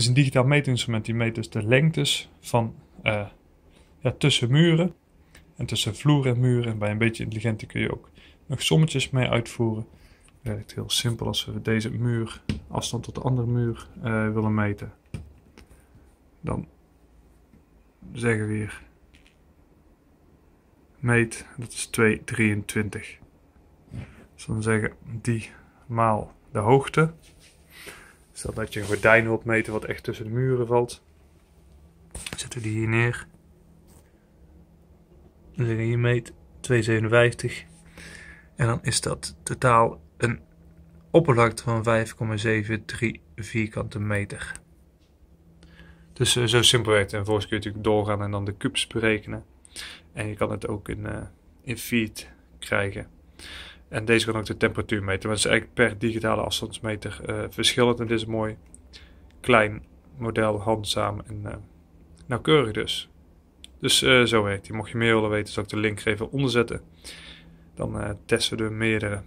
is een digitaal meetinstrument die meet dus de lengtes van uh, ja, tussen muren en tussen vloer en muren. En bij een beetje intelligente kun je ook nog sommetjes mee uitvoeren. Werkt heel simpel als we deze muur, afstand tot de andere muur uh, willen meten. Dan zeggen we hier meet, dat is 2,23. Dus dan zeggen die maal de hoogte. Stel dat je een gordijn wilt meten wat echt tussen de muren valt. Zetten we die hier neer. Dan zeggen hier meet 2,57. En dan is dat totaal een oppervlakte van 5,73 vierkante meter. Dus uh, zo simpel werkt het. En vervolgens kun je natuurlijk doorgaan en dan de cubes berekenen. En je kan het ook in, uh, in feet krijgen. En deze kan ook de temperatuur meten. Maar het is eigenlijk per digitale afstandsmeter uh, verschillend. En dit is mooi klein model, handzaam en uh, nauwkeurig dus. Dus uh, zo werkt hij. Mocht je meer willen weten, zal ik de link even onderzetten. Dan testen we er meerdere